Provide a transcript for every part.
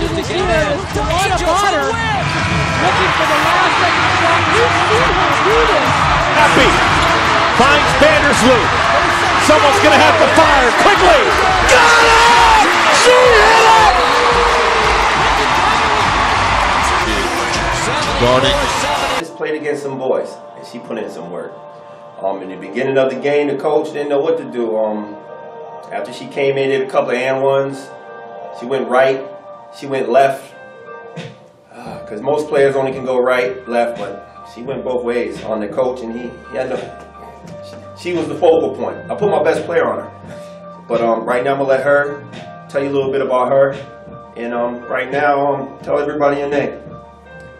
just to get in. Angels for the win. Looking for the last second shot. We've seen her do this. Happy finds Vandersloot. Someone's going to have to fire quickly. Got it! She hit it! Guarding. Just played against some boys, and she put in some work. Um, in the beginning of the game, the coach didn't know what to do. Um, after she came in, did a couple of and ones. She went right. She went left. Because most players only can go right, left, but she went both ways on the coach, and he, he had no. She, she was the focal point. I put my best player on her. But um, right now, I'm gonna let her tell you a little bit about her. And um, right now, um, tell everybody your name.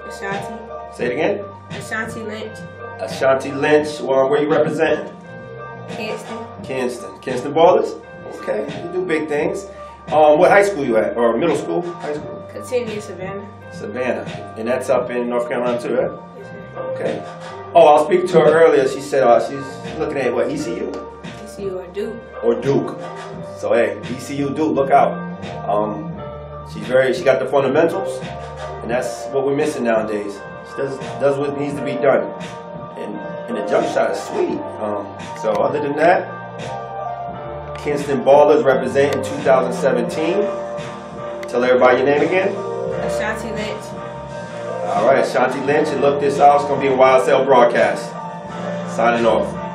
Ashante. Say it again. Ashante Lynch. Ashante Lynch. Well, where you representing? Kingston. Kinston. Kinston Ballers? Okay, you do big things. Um, what high school you at? Or middle school? High school? Continue Savannah. Savannah. And that's up in North Carolina too, right? Yes, sir. Okay. Oh, I was speaking to her earlier. She said uh, she's looking at what, ECU? ECU or Duke. Or Duke. So hey, ECU Duke, look out. Um, she's very, she got the fundamentals, and that's what we're missing nowadays. She does, does what needs to be done. And, and the jump shot is sweet. Um, so other than that, Kinston Ballers representing 2017. Tell everybody your name again. Ashante Lynch. All right, Ashante Lynch, and look this out. It's going to be a YSAL broadcast. Signing off.